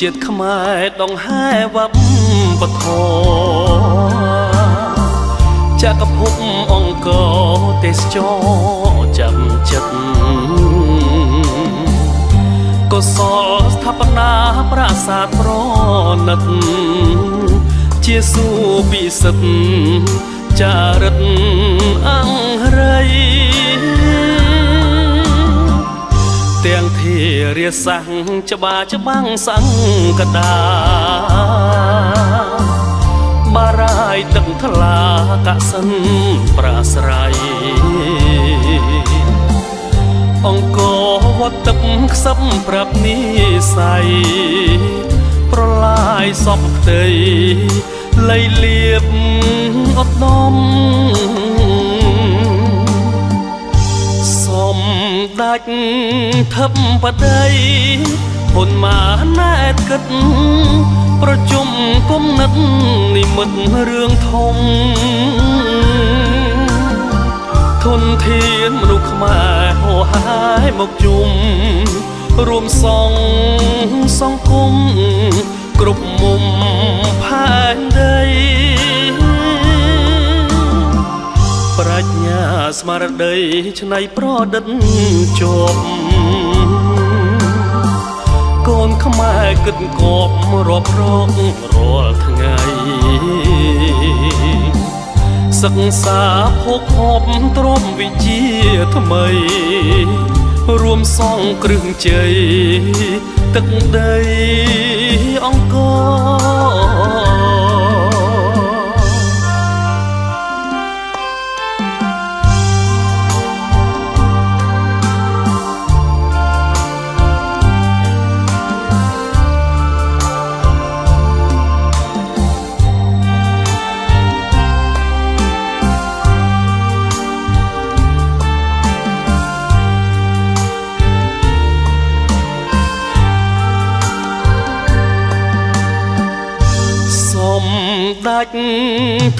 ជាតិខ្មែរដងហែវប្បធម៌ចក្រភពអង្គរទេសចរចាំចិត្តកុសលស្ថាបនាប្រាសាទប្រណិត ជាសួពិសិដ្ឋចារិតអង្រៃ រាសាំងច្បាច្បាំងសង្កដាបារាយទឹកថ្លាកសិនប្រាស្រ័យអង្គវត្តទឹកខ្សឹបប្រាប់និស័យប្រឡាយសពផ្ទៃលៃលៀបអត់ដំ ដាច់ថឹបបដីហ៊ុនម៉ាណែតគិត ប្រជុំគុំនិតនិមិត្តរឿងធំធនធានមនុស្សខ្មែរហោហាយមកជុំរួមសងសង្គមគ្រប់មុំផែនដី ស្មារតីឆ្នៃប្រឌិតជាប់កូនខ្មែរគិតគប់រាប់រករាល់ថ្ងៃសិក្សាភោគហប់ទ្រមវិជាថ្មី រួមសងគ្រឹះជ័យទឹកដីអង្គរ ដាច់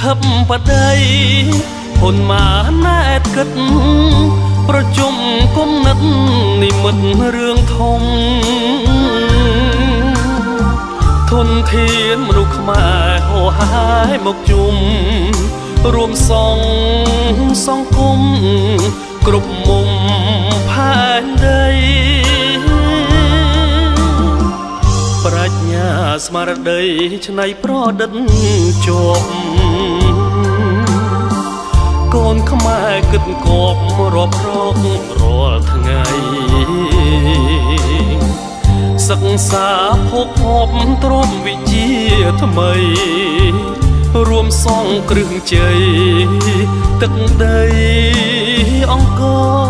ថឹបបដីហ៊ុនម៉ាណែតគិត ប្រជុំគុំនិតនិមិត្តរឿងធំធនធានមនុស្សខ្មែរហោហាយមកជុំរួមសងសង្គមគ្រប់មុំផែនដី ស្មារតីឆ្នៃប្រឌិតជាប់កូនខ្មែរគិតគប់រាប់រករាល់ថ្ងៃសិក្សាភោគភពទ្រមវិជាថ្មី រួមសងគ្រឹះជ័យទឹកដីអង្គរ